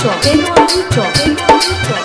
左边多一，左边多一。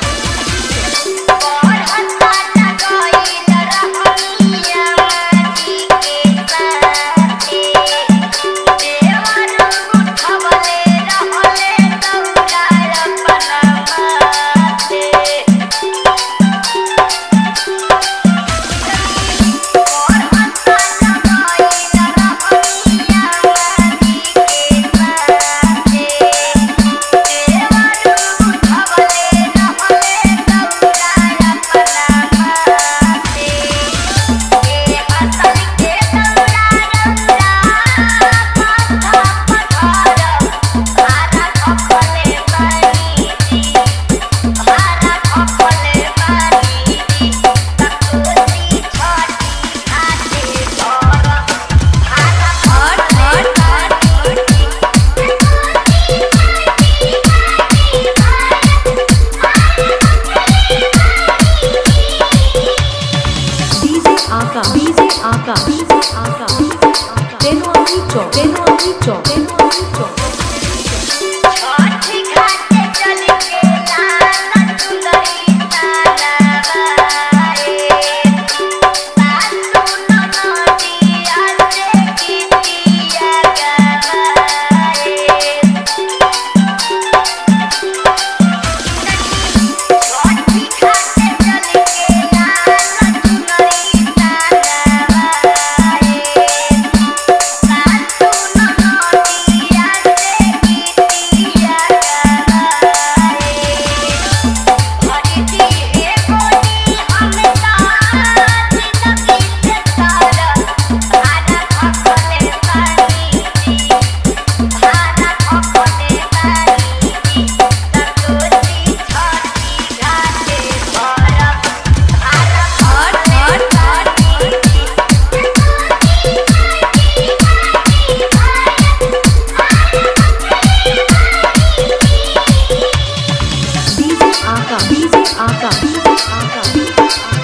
आकाश आकाश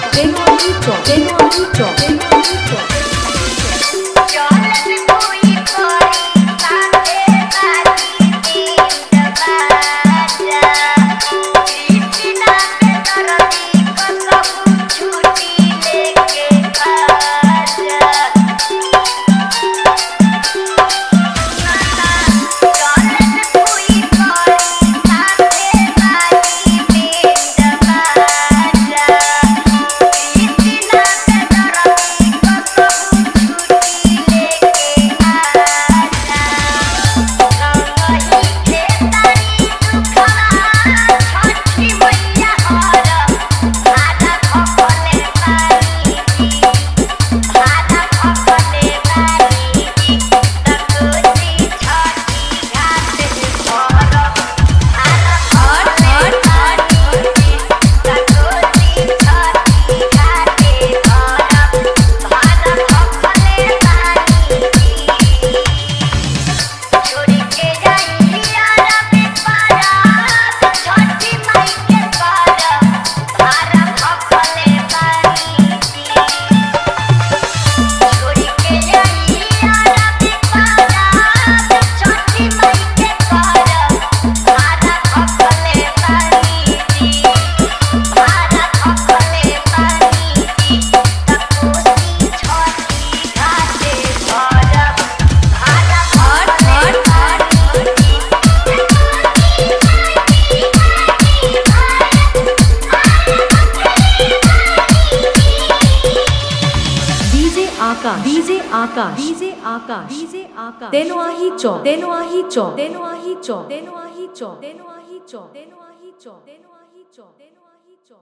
આકાશ ડીજે આકાશ ડીજે આકાશ તેનો આહી ચો તેનો આહી ચો તેનો આહી ચો તેનો આહી ચો તેનો આહી ચો તેનો આહી ચો તેનો આહી ચો તેનો આહી ચો